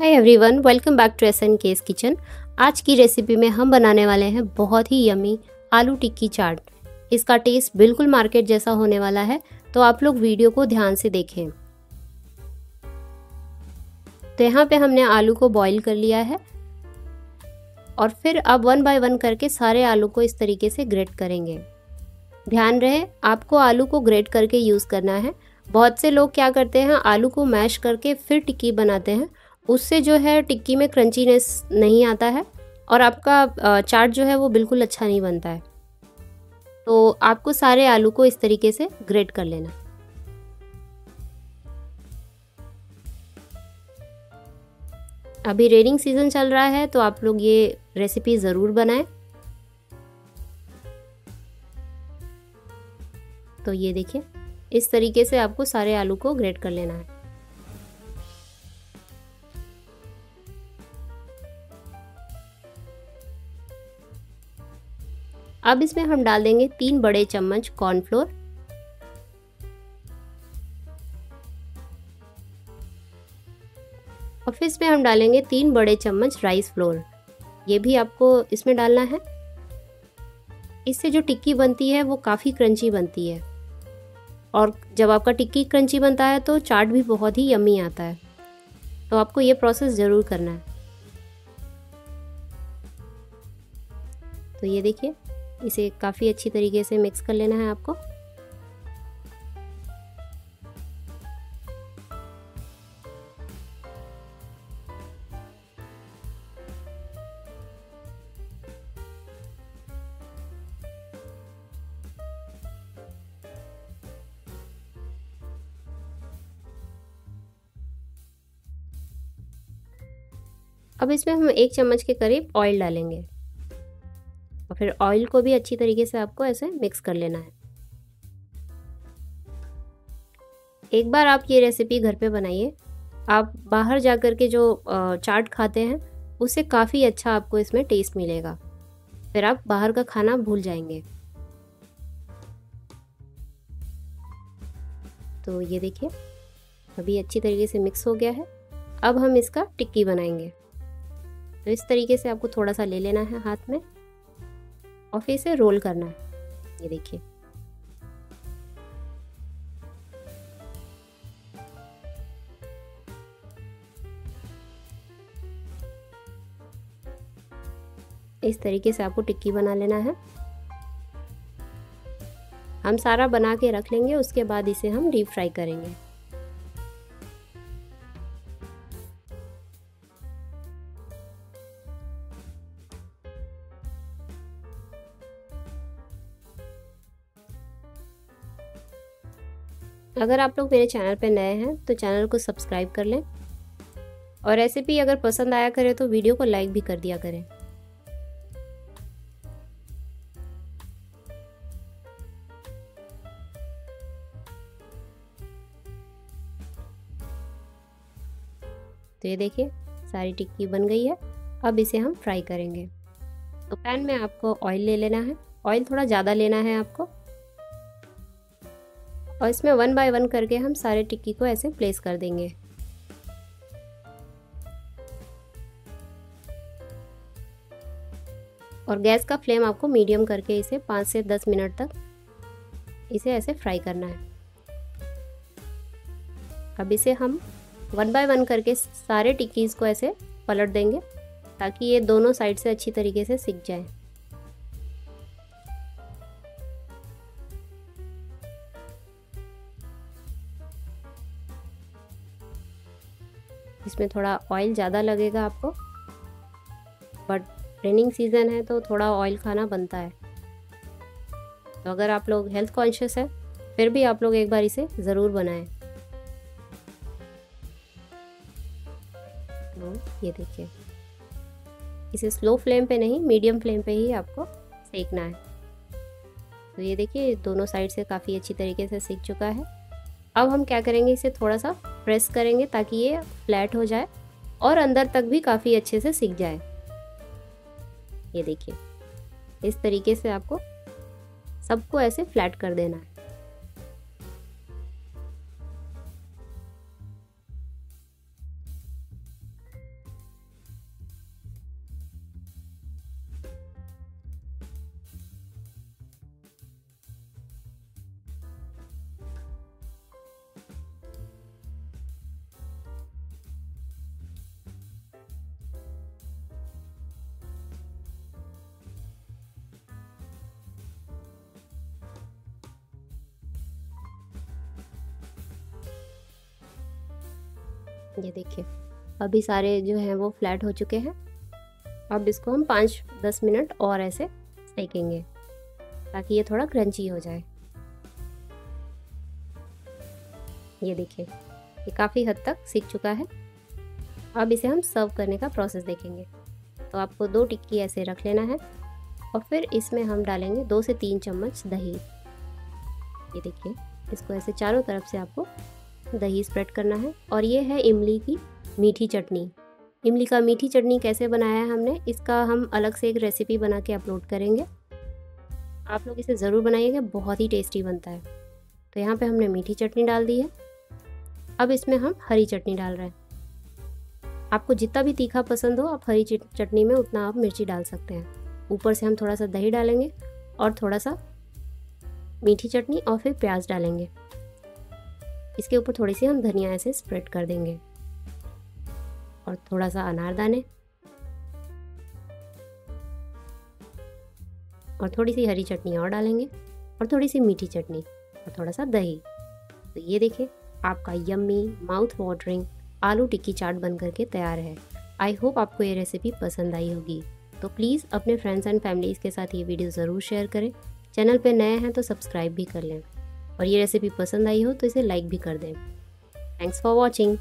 Hi everyone welcome back to S N K's kitchen आज की recipe में हम बनाने वाले हैं बहुत ही यमी आलू टिक्की चाट। इसका टेस्ट बिल्कुल मार्केट जैसा होने वाला है तो आप लोग वीडियो को ध्यान से देखें। तो यहाँ पे हमने आलू को बॉईल कर लिया है और फिर अब वन बाय वन करके सारे आलू को इस तरीके से ग्रेट करेंगे। ध्यान रहे, आपको आलू को ग्रेट करके यूज़ करना है। बहुत से लोग क्या करते हैं, आलू को मैश करके फिर टिक्की बनाते हैं। उससे जो है टिक्की में क्रंचीनेस नहीं आता है और आपका चाट जो है वो बिल्कुल अच्छा नहीं बनता है। तो आपको सारे आलू को इस तरीके से ग्रेट कर लेना। अभी रेनिंग सीज़न चल रहा है तो आप लोग ये रेसिपी ज़रूर बनाएँ। तो ये देखिए, इस तरीके से आपको सारे आलू को ग्रेट कर लेना है। अब इसमें हम डाल देंगे तीन बड़े चम्मच कॉर्नफ्लोर और फिर इसमें हम डालेंगे तीन बड़े चम्मच राइस फ्लोर ये भी आपको इसमें डालना है। इससे जो टिक्की बनती है, वो काफ़ी क्रंची बनती है। और जब आपका टिक्की क्रंची बनता है तो चाट भी बहुत ही यमी आता है। तो आपको ये प्रोसेस ज़रूर करना है। तो ये देखिए। इसे काफ़ी अच्छी तरीके से मिक्स कर लेना है आपको। अब इसमें हम एक चम्मच के करीब ऑयल डालेंगे। फिर ऑयल को भी अच्छी तरीके से आपको ऐसे मिक्स कर लेना है। एक बार आप ये रेसिपी घर पे बनाइए। आप बाहर जा कर के जो चाट खाते हैं, उससे काफ़ी अच्छा आपको इसमें टेस्ट मिलेगा। फिर आप बाहर का खाना भूल जाएँगे। तो ये देखिए, अभी अच्छी तरीके से मिक्स हो गया है। अब हम इसका टिक्की बनाएँगे। तो इस तरीके से आपको थोड़ा सा ले लेना है हाथ में। और फिर इसे रोल करना है। ये देखिए। इस तरीके से आपको टिक्की बना लेना है। हम सारा बना के रख लेंगे, उसके बाद इसे हम डीप फ्राई करेंगे। अगर आप लोग मेरे चैनल पर नए हैं तो चैनल को सब्सक्राइब कर लें। और रेसिपी अगर पसंद आया करे तो वीडियो को लाइक भी कर दिया करें। तो ये देखिए, सारी टिक्की बन गई है। अब इसे हम फ्राई करेंगे। तो पैन में आपको ऑयल ले लेना है। ऑयल थोड़ा ज़्यादा लेना है आपको। और इसमें वन बाय वन करके हम सारे टिक्की को ऐसे प्लेस कर देंगे। और गैस का फ्लेम आपको मीडियम करके इसे पाँच से दस मिनट तक इसे ऐसे फ्राई करना है। अब इसे हम वन बाय वन करके सारे टिक्कीज़ को ऐसे पलट देंगे ताकि ये दोनों साइड से अच्छी तरीके से सिक जाए। इसमें थोड़ा ऑयल ज़्यादा लगेगा आपको। बट रेनिंग सीज़न है तो थोड़ा ऑयल खाना बनता है। तो अगर आप लोग हेल्थ कॉन्शियस है, फिर भी आप लोग एक बार इसे ज़रूर बनाएँ। तो ये देखिए। इसे स्लो फ्लेम पे नहीं मीडियम फ्लेम पे ही आपको सेकना है। तो ये देखिए, दोनों साइड से काफ़ी अच्छी तरीके से सीख चुका है। अब हम क्या करेंगे, इसे थोड़ा सा प्रेस करेंगे ताकि ये फ्लैट हो जाए और अंदर तक भी काफ़ी अच्छे से सीख जाए। ये देखिए, इस तरीके से आपको सबको ऐसे फ्लैट कर देना है। ये देखिए, अभी सारे जो हैं वो फ्लैट हो चुके हैं। अब इसको हम पाँच दस मिनट और ऐसे सेकेंगे, ताकि ये थोड़ा क्रंची हो जाए। ये देखिए, ये काफ़ी हद तक सीख चुका है। अब इसे हम सर्व करने का प्रोसेस देखेंगे। तो आपको दो टिक्की ऐसे रख लेना है और फिर इसमें हम डालेंगे दो से तीन चम्मच दही। ये देखिए, इसको ऐसे चारों तरफ़ से आपको दही स्प्रेड करना है और ये है इमली की मीठी चटनी। इमली का मीठी चटनी कैसे बनाया है हमने, इसका हम अलग से एक रेसिपी बना के अपलोड करेंगे। आप लोग इसे ज़रूर बनाइएगा, बहुत ही टेस्टी बनता है। तो यहाँ पे हमने मीठी चटनी डाल दी है। अब इसमें हम हरी चटनी डाल रहे हैं। आपको जितना भी तीखा पसंद हो, आप हरी चटनी में उतना आप मिर्ची डाल सकते हैं। ऊपर से हम थोड़ा सा दही डालेंगे और थोड़ा सा मीठी चटनी और फिर प्याज डालेंगे। इसके ऊपर थोड़ी सी हम धनिया ऐसे स्प्रेड कर देंगे। और थोड़ा सा अनारदाने और थोड़ी सी हरी चटनी और डालेंगे। और थोड़ी सी मीठी चटनी और थोड़ा सा दही। तो ये देखिए, आपका यम्मी माउथ वाटरिंग आलू टिक्की चाट बन करके तैयार है। आई होप आपको ये रेसिपी पसंद आई होगी। तो प्लीज़ अपने फ्रेंड्स एंड फैमिलीज़ के साथ ये वीडियो ज़रूर शेयर करें। चैनल पे नए हैं तो सब्सक्राइब भी कर लें। और ये रेसिपी पसंद आई हो तो इसे लाइक भी कर दें. Thanks for watching